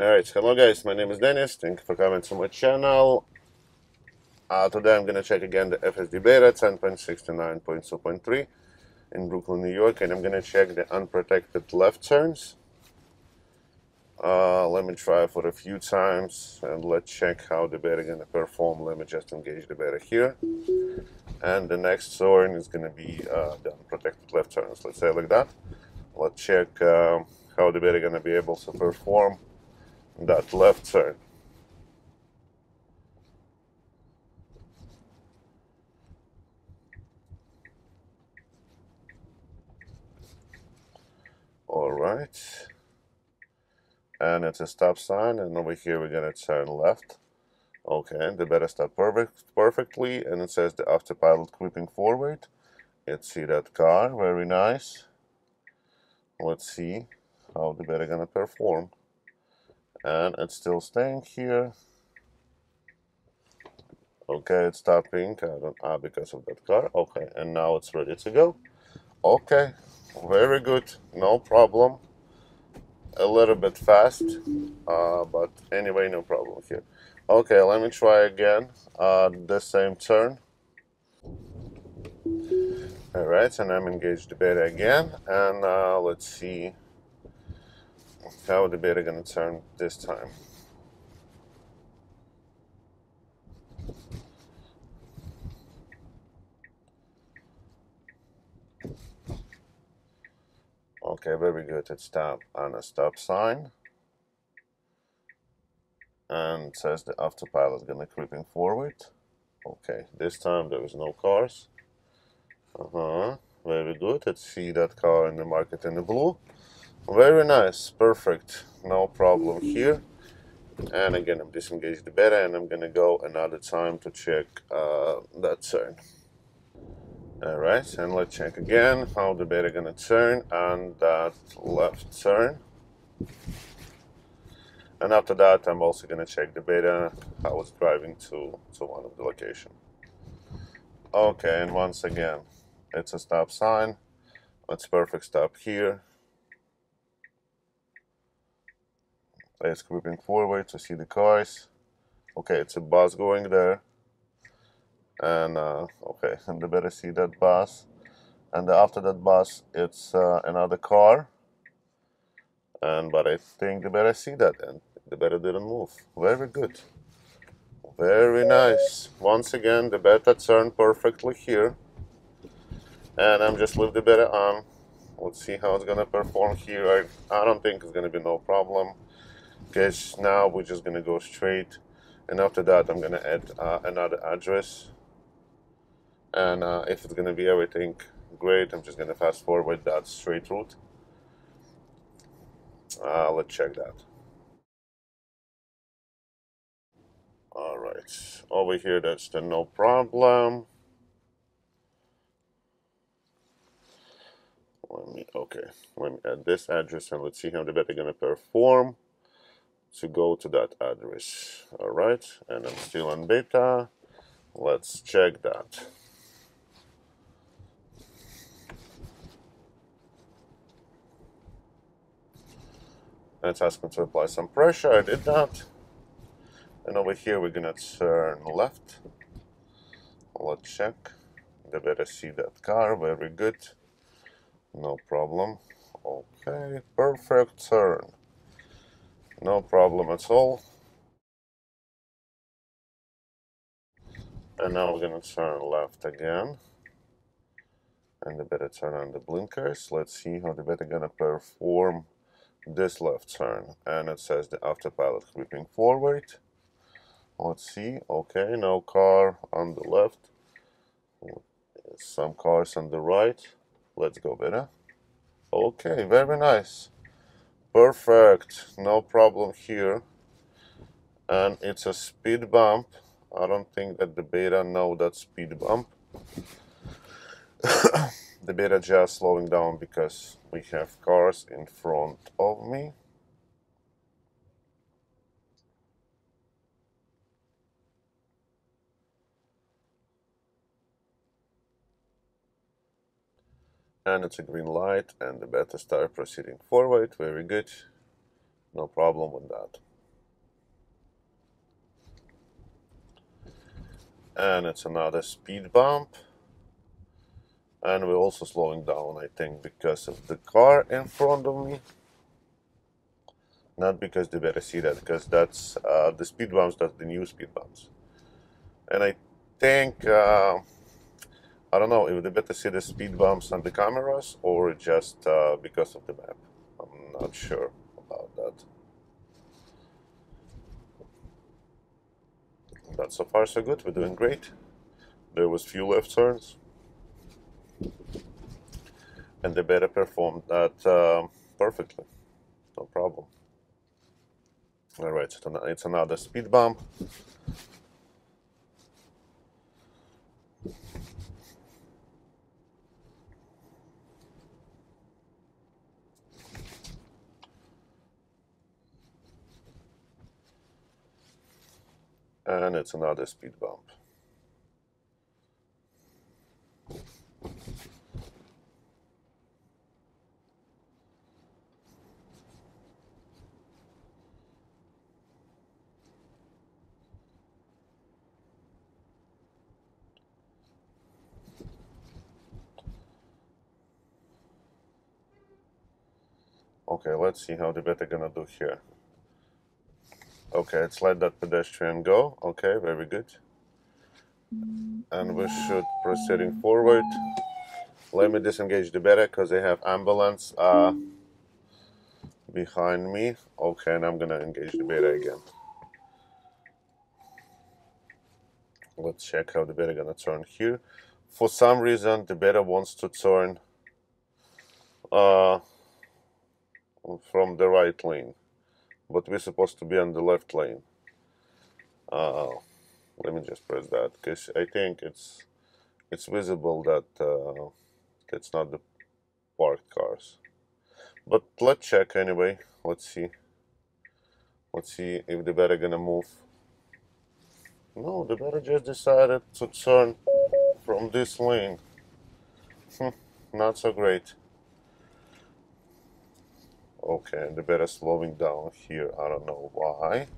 Alright, hello guys, my name is Dennis, thank you for coming to my channel. Uh, today I'm gonna check again the FSD beta 10.69.2.3 in Brooklyn, New York, and I'm gonna check the unprotected left turns. Uh, let me try for a few times and let's check how the beta is gonna perform. Let me just engage the beta here. And the next turn is gonna be uh, the unprotected left turns, let's say like that. Let's check uh, how the beta is gonna be able to perform that left turn. All right. And it's a stop sign, and over here we're gonna turn left. Okay, the beta stop perfect perfectly, and it says the autopilot creeping forward. Let's see that car, very nice. Let's see how the beta gonna perform and it's still staying here. Okay it's stopping. I don't ah because of that car. Okay and now it's ready to go. Okay very good. No problem. A little bit fast uh, but anyway no problem here. Okay let me try again uh, the same turn. All right and I'm engaged the beta again. And uh, let's see how the beta gonna turn this time? Okay, very good. It stop on a stop sign. And says the autopilot gonna creeping forward. Okay, this time there is no cars. Uh-huh, very good. Let's see that car in the market in the blue. Very nice, perfect, no problem here. And again, I'm disengaged the beta and I'm gonna go another time to check uh, that turn. Alright, and let's check again how the beta gonna turn on that left turn. And after that, I'm also gonna check the beta I was driving to, to one of the location. Okay, and once again, it's a stop sign. Let's perfect stop here. Let's moving forward to see the cars. Okay, it's a bus going there. And uh, okay, and they better see that bus. And after that bus, it's uh, another car. And but I think they better see that and the beta didn't move. Very good. Very nice. Once again, the beta turned perfectly here. And I'm just leave the beta on. Let's see how it's gonna perform here. I, I don't think it's gonna be no problem guys now we're just gonna go straight and after that I'm gonna add uh, another address. And uh, if it's gonna be everything great I'm just gonna fast forward that straight route. Uh, let's check that. All right. Over here that's the no problem. Let me okay let me add this address and let's see how the beta gonna perform to go to that address. All right, and I'm still on beta. Let's check that. And it's asking to apply some pressure. I did that. And over here, we're gonna turn left. Let's check. The beta see that car. Very good. No problem. Okay, perfect turn. No problem at all. And now we're gonna turn left again. And the beta turn on the blinkers. Let's see how the beta gonna perform this left turn. And it says the autopilot creeping forward. Let's see. Okay, no car on the left. Some cars on the right. Let's go beta. Okay, very nice. Perfect, no problem here. And it's a speed bump. I don't think that the beta know that speed bump. the beta just slowing down because we have cars in front of me. And it's a green light and the beta start proceeding forward very good No problem with that. And it's another speed bump. And we're also slowing down, I think, because of the car in front of me. Not because they better see that, because that's uh, the speed bumps, that's the new speed bumps. And I think, uh, I don't know if they better see the speed bumps on the cameras or just uh, because of the map. I'm not sure about that. But so far so good, we're doing great. There was few left turns. And they better performed that uh, perfectly. No problem. Alright, it's another speed bump. And it's another speed bump. Okay, let's see how the beta gonna do here. Okay, let's let that pedestrian go. Okay, very good. And we should proceeding forward. Let me disengage the beta because they have ambulance uh, behind me. Okay, and I'm gonna engage the beta again. Let's check how the beta gonna turn here. For some reason, the beta wants to turn uh, from the right lane but we're supposed to be on the left lane. Uh, let me just press that because I think it's it's visible that uh, it's not the parked cars. But let's check anyway. Let's see. Let's see if the beta gonna move. No, the beta just decided to turn from this lane. Hmm, not so great. Okay, the beta slowing down here, I don't know why.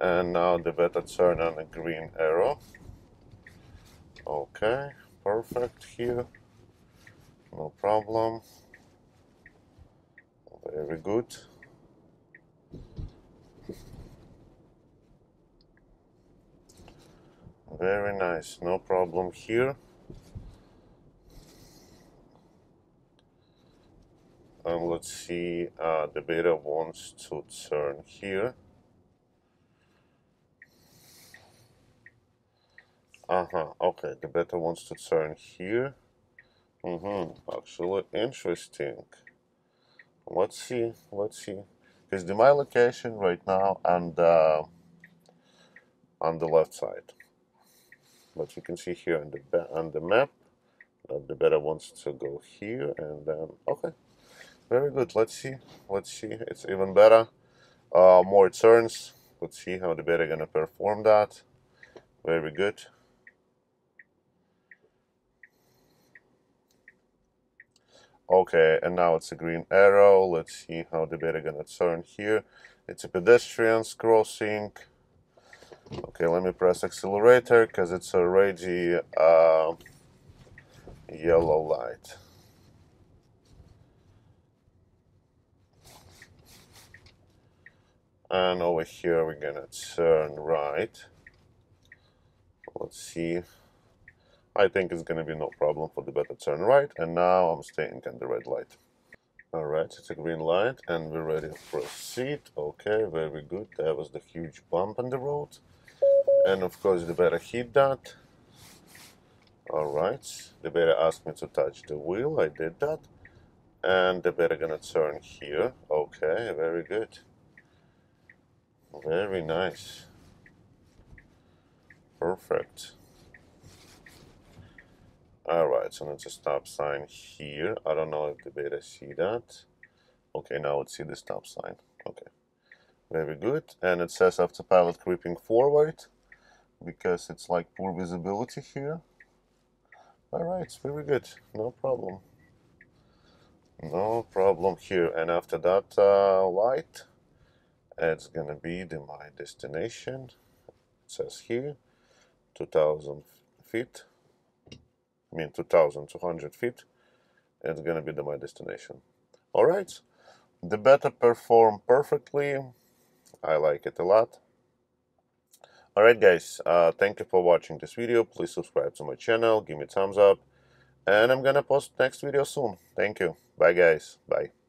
And now the beta turn on a green arrow. Okay, perfect here. No problem. Very good. Very nice, no problem here. And let's see uh, the beta wants to turn here. Uh-huh okay the beta wants to turn here. Mm-hmm actually interesting. Let's see let's see. Because the my location right now and uh, on the left side. But you can see here on the on the map that the beta wants to go here and then okay very good. Let's see. Let's see. It's even better. Uh, more turns. Let's see how the beta gonna perform that. Very good. Okay, and now it's a green arrow. Let's see how the beta gonna turn here. It's a pedestrians crossing. Okay, let me press accelerator because it's already uh, yellow light. And over here we're gonna turn right. Let's see. I think it's gonna be no problem for the beta turn right. And now I'm staying on the red light. Alright it's a green light and we're ready to proceed. Okay very good. That was the huge bump on the road. And of course the beta hit that. Alright the beta asked me to touch the wheel. I did that. And the beta gonna turn here. Okay very good very nice. Perfect. Alright, so there's a stop sign here. I don't know if the beta see that. Okay, now let's see the stop sign. Okay. Very good. And it says after autopilot creeping forward because it's like poor visibility here. Alright, very good. No problem. No problem here. And after that uh, light, it's gonna be the my destination. It says here 2000 feet I mean 2200 feet. It's gonna be the my destination. All right. The beta performed perfectly. I like it a lot. Alright guys. Uh, thank you for watching this video. Please subscribe to my channel. Give me thumbs up. And I'm gonna post next video soon. Thank you. Bye guys. Bye